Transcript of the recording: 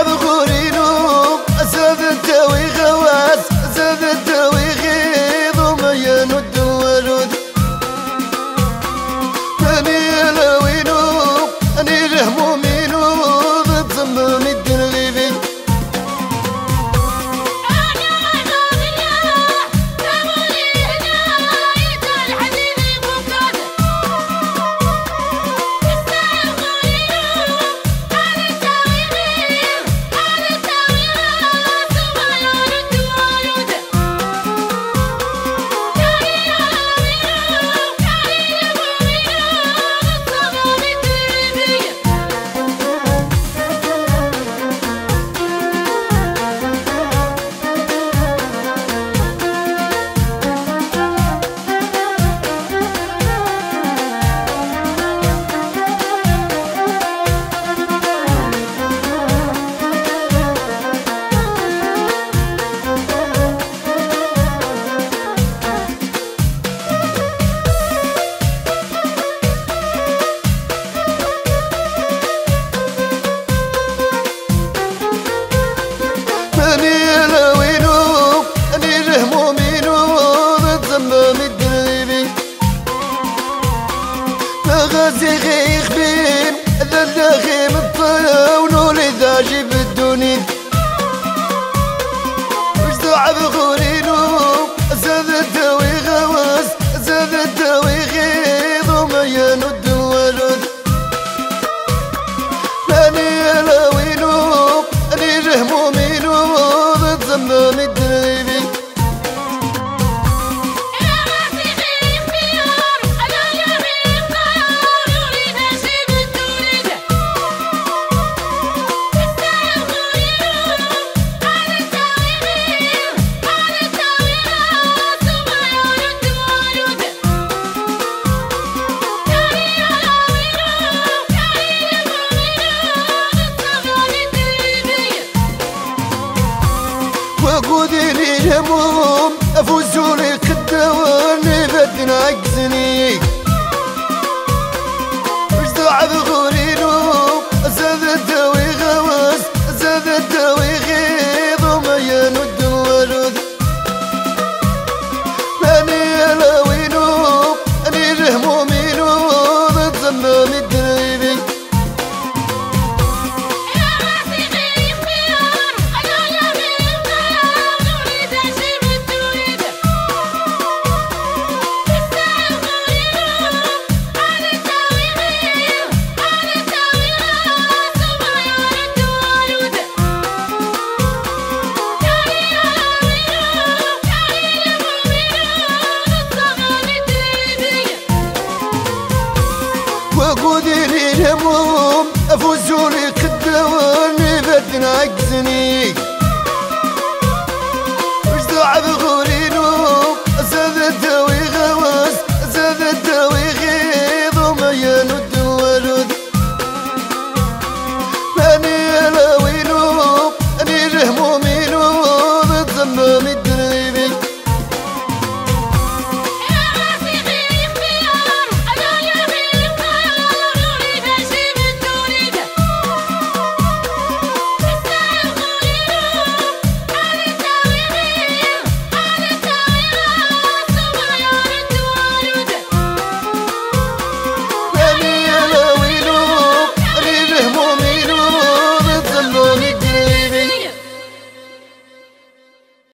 مش أني لوينو أني جه مؤمنو بتزمم الدريبي غازي غيخ بين ذا داخي مطلع ونولي ذا جبين وقودي لي الهموم افوزوا لي قدوان بدنا نعكزني وجدع بغورينو زاد الدوي غوز وقدري الهموم أفوز قدوني بدنا أجزنيك وجدع بغوري نوم زاد الدواني